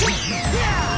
Yeah!